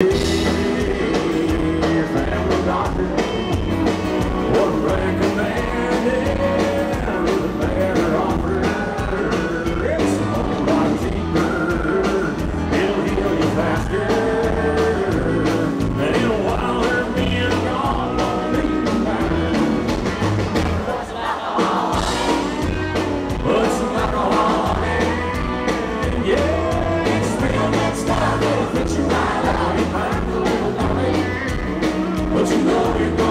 Thank to know